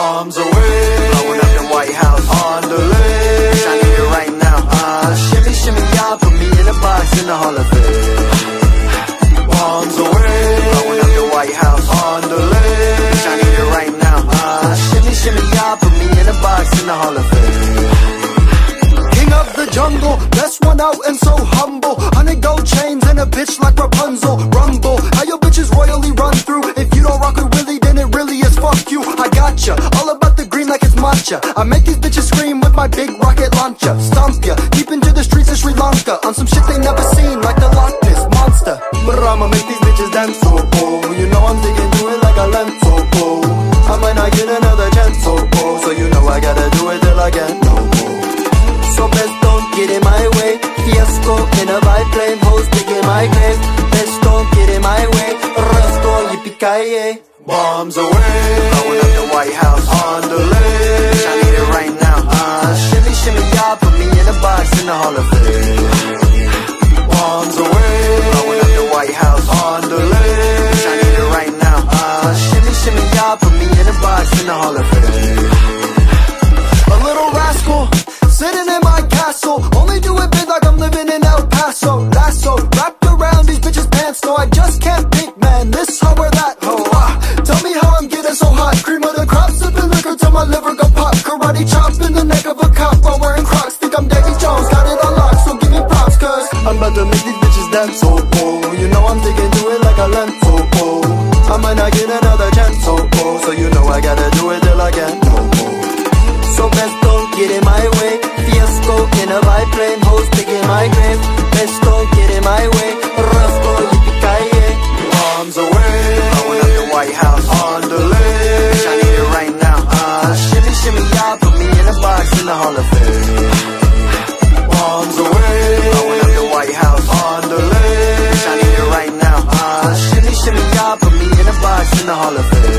Bombs away, blowing up the White House on the lake. I need it right now. Uh, shimmy, shimmy, y'all put me in a box in the Hall of Fame. Bombs away, blowing up the White House on the lake. I need it right now. Uh, shimmy, shimmy, y'all put me in a box in the Hall of Fame. King of the jungle, best one out and so humble. Hundred gold chains and a bitch like Rapunzel. Rumble, how your bitches gotcha, all about the green like it's matcha. I make these bitches scream with my big rocket launcher. Stomp ya, deep into the streets of Sri Lanka. On some shit they never seen, like the Loch Ness monster. But I'ma make these bitches dance so cool. You know I'm digging to it like a lens so. I might not get another chance so cool. So you know I gotta do it till I get no more. So best don't get in my way Fiasco in a biplane Hoes digging my grave Best don't get in my way Rosco, yippee Bombs away, blowing up the White House on the lake. I need it right now. Uh, shimmy, shimmy, y'all put me in a box in the Hall of Fame. Bombs away, blowing up the White House on the lake. I need it right now. Uh, shimmy, shimmy, y'all put me in a box in the Hall of Fame. A little rascal Sitting in my castle Only do it big like I'm Lasso Wrapped around these bitches pants. No, I just can't pick, man This hoe or that hoe. Ah, Tell me how I'm getting so hot. Cream of the crop Sipping liquor till my liver go pop. Karate chop in the neck of a cop While wearing crocs. Think I'm Davy Jones Got it unlocked So give me props Cause I'm about to make these bitches dance so cool You know I'm digging to it like a lens so get in my way Fiasco in a biplane Hoes digging my grave Best don't get in my way Rosco, yippee Bombs away, blowing up the White House on the lake. I need it right now. Uh, shimmy, shimmy, y'all put me in a box in the Hall of Fame. Bombs away, blowing up the White House on the lake. I need it right now. Uh, shimmy, shimmy, y'all put me in a box in the Hall of Fame.